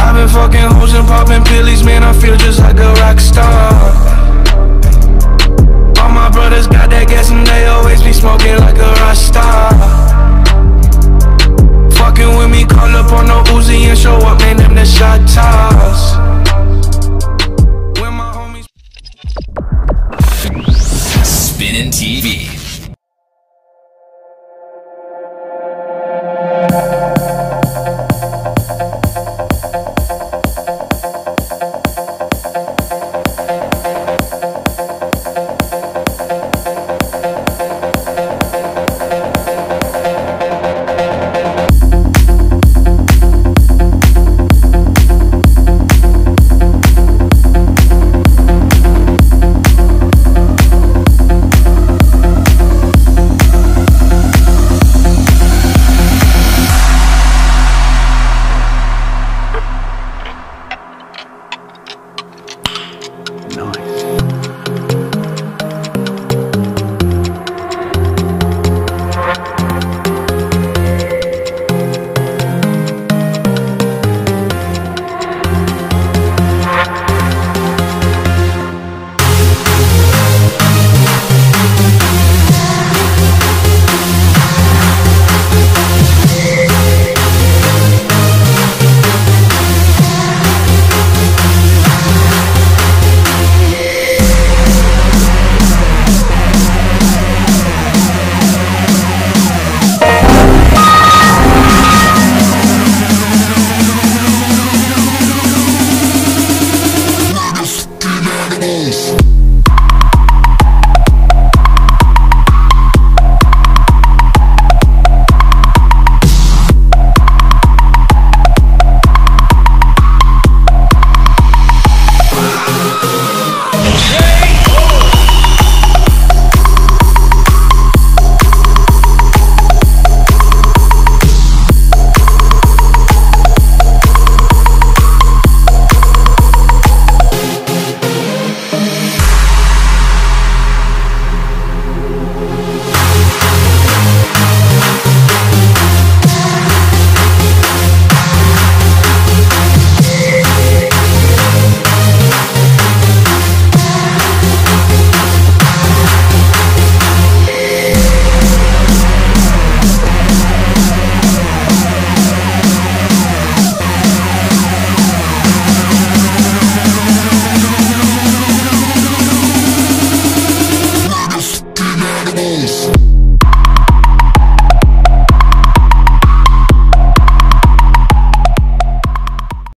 I've been fucking hoes and popping pillies, man. I feel just like a rock star. All my brothers got that gas and they always be smoking like a rock star. Fucking with me, call up on no Uzi and show up, man. Them the shot toss. Spinning TV.